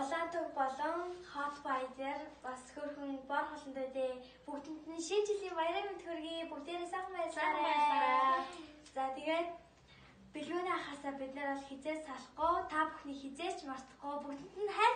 болон Hot Bite-ээр бас хөрхөн бор холондоо дээ бүгдэнд нь шинэ жилийн баярын мэд хүргэе. Бүгдээрээ сайхан баярлалаа. За тэгээд бэлгүүний хасаа бид нар бол хизээс салахгүй та бүхний хизээч мартахгүй бүгдэнд нь хайртай шүү.